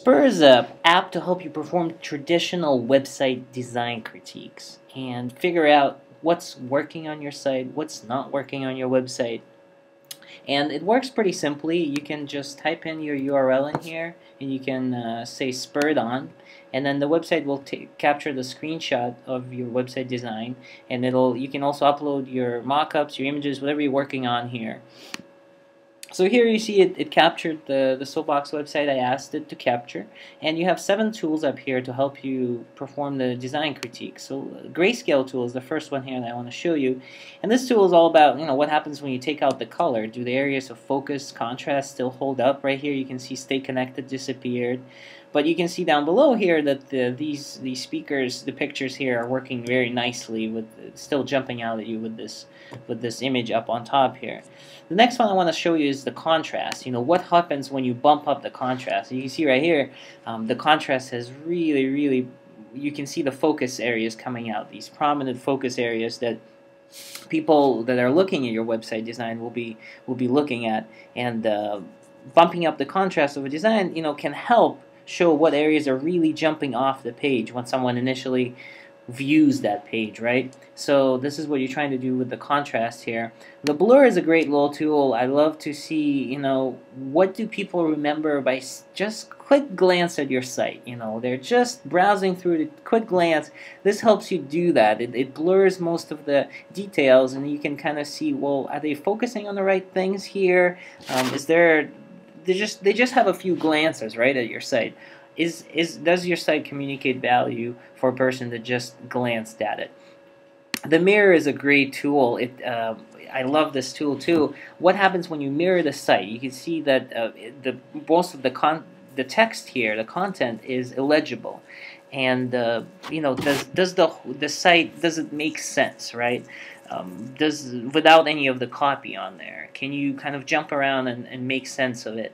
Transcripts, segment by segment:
Spur is an app to help you perform traditional website design critiques and figure out what's working on your site, what's not working on your website. And it works pretty simply. You can just type in your URL in here and you can uh, say spurred on and then the website will capture the screenshot of your website design and it'll you can also upload your mockups, your images, whatever you're working on here. So here you see it, it captured the, the Soapbox website I asked it to capture and you have seven tools up here to help you perform the design critique. So uh, grayscale tool is the first one here that I want to show you and this tool is all about you know what happens when you take out the color. Do the areas of focus, contrast still hold up? Right here you can see stay connected disappeared. But you can see down below here that the, these these speakers, the pictures here are working very nicely with still jumping out at you with this with this image up on top here. The next one I want to show you is the contrast. You know what happens when you bump up the contrast. You can see right here, um, the contrast has really, really. You can see the focus areas coming out. These prominent focus areas that people that are looking at your website design will be will be looking at and uh, bumping up the contrast of a design you know can help show what areas are really jumping off the page when someone initially views that page, right? So this is what you're trying to do with the contrast here. The blur is a great little tool. I love to see, you know, what do people remember by just quick glance at your site. You know, they're just browsing through the quick glance. This helps you do that. It, it blurs most of the details and you can kind of see, well, are they focusing on the right things here? Um, is there they just they just have a few glances right at your site. Is is does your site communicate value for a person that just glanced at it? The mirror is a great tool. It uh, I love this tool too. What happens when you mirror the site? You can see that uh, the most of the con the text here, the content is illegible, and uh, you know does does the the site does it make sense, right? Um, does without any of the copy on there? Can you kind of jump around and, and make sense of it?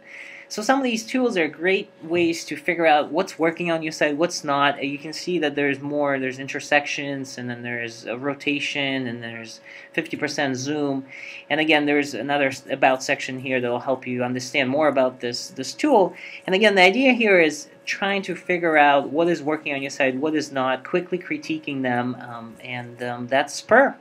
So some of these tools are great ways to figure out what's working on your site, what's not. You can see that there's more, there's intersections, and then there's a rotation, and there's 50% zoom. And again, there's another about section here that will help you understand more about this, this tool. And again, the idea here is trying to figure out what is working on your site, what is not, quickly critiquing them, um, and um, that's Spur.